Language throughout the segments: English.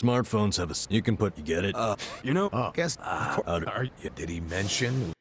Smartphones have a. You can put. You get it? Uh, you know, Oh, guess. Do- Are, did he mention?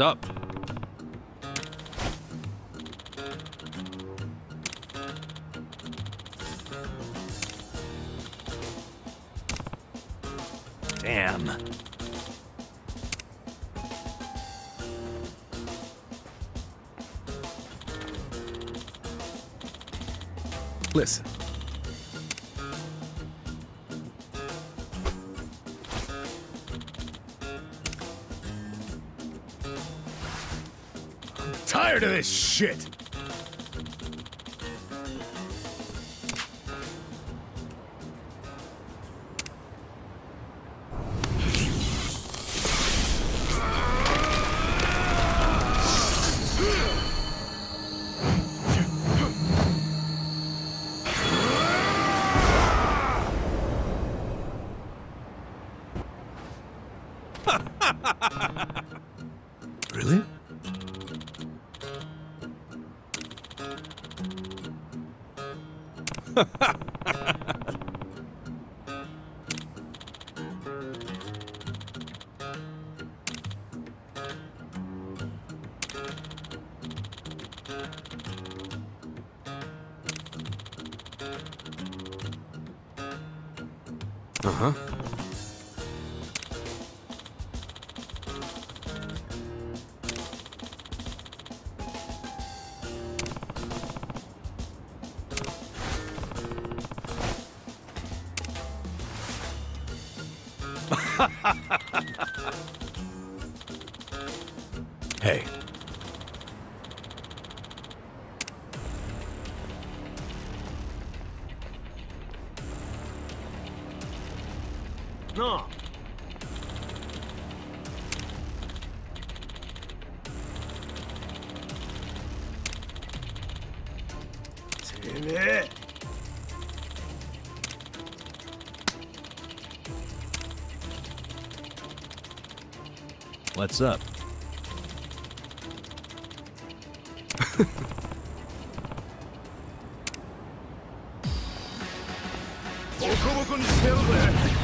Sup? Damn. Listen. Tired of this shit. Uh-huh. Hey. No. What's up?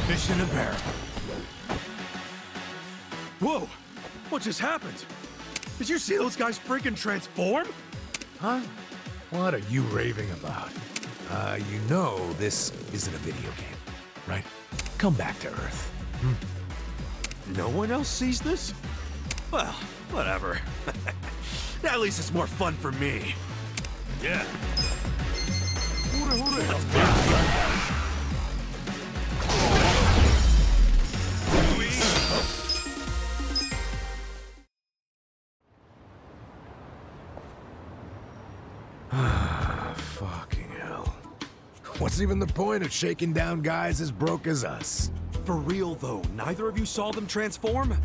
Mission unbearable. Whoa! What just happened? Did you see those guys freaking transform? Huh? What are you raving about? Uh, you know this isn't a video game, right? Come back to Earth. No one else sees this? Well, whatever. At least it's more fun for me. Yeah. Fucking hell. What's even the point of shaking down guys as broke as us? For real though, neither of you saw them transform?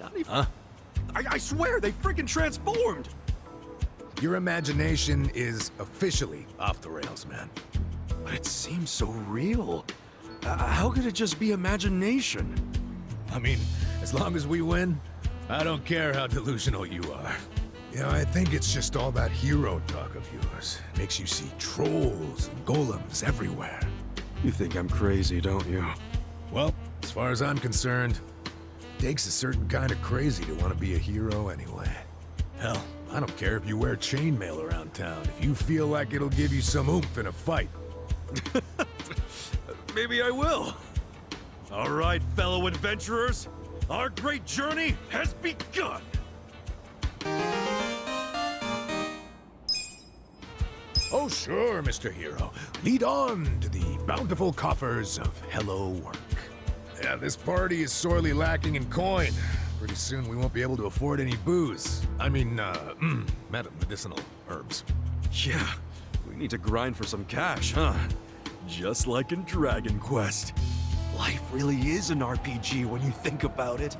Not even. Huh? I, I swear they freaking transformed! Your imagination is officially off the rails, man. But it seems so real. Uh, how could it just be imagination? I mean, as long as we win, I don't care how delusional you are. You know, I think it's just all that hero talk of yours. Makes you see trolls and golems everywhere. You think I'm crazy, don't you? Well, as far as I'm concerned, takes a certain kind of crazy to want to be a hero anyway. Hell, I don't care if you wear chainmail around town, if you feel like it'll give you some oomph in a fight. Maybe I will. All right, fellow adventurers, our great journey has begun. Oh, sure, Mr. Hero. Lead on to the bountiful coffers of Hello Work. Yeah, this party is sorely lacking in coin. Pretty soon we won't be able to afford any booze. I mean, uh, mm, medicinal herbs. Yeah, we need to grind for some cash, huh? Just like in Dragon Quest. Life really is an RPG when you think about it.